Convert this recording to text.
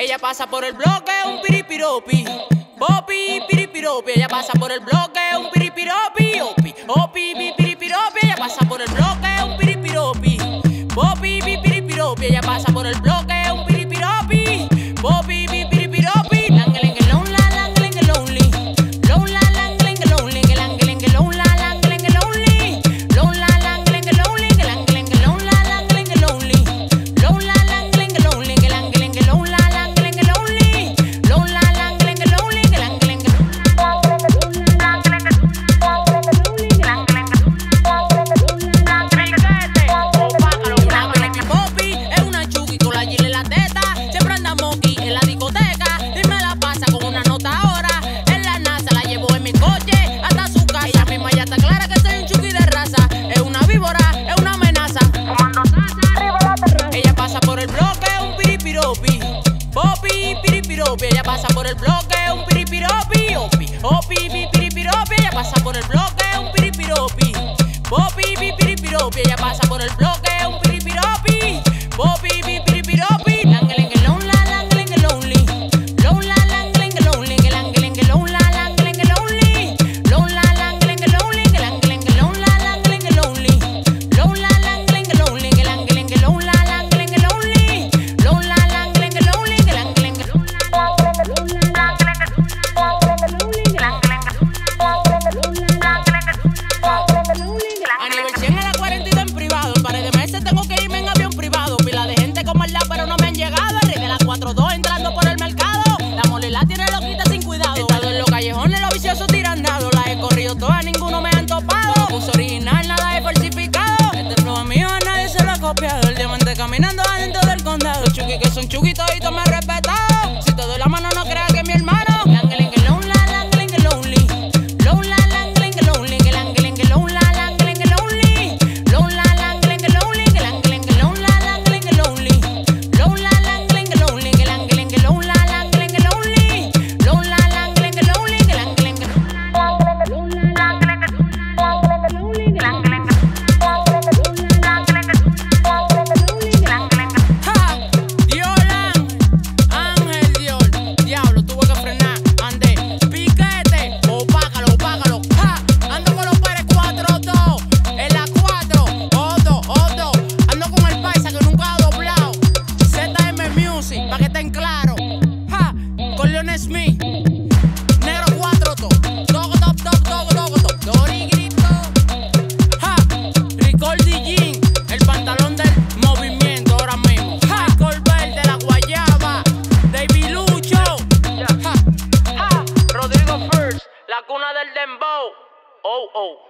Ella pasa por el bloque, un piripiropi. Popi, piripiropi. Ella pasa por el bloque, un piripiropi. Opi, opi, mi piripiropi. Ella pasa por el bloque, un piripiropi. Popi, mi piripiropi. Ella pasa por el bloque. piripiropi. Popi, piripiropi, ella pasa por el bloque, un piripiropi, opi. Opi, piripiropi, ella pasa por el bloque. caminando adentro. Corleone Smith. Negro 4 to. Dogo top, top, dogo, dogo top. Dori grito. Ja. Ricordi Jean. El pantalón del movimiento ahora mismo. Ja. Corbel de la Guayaba. David Lucho. Ja. Ja. Rodrigo First. La cuna del dembow. Oh, oh.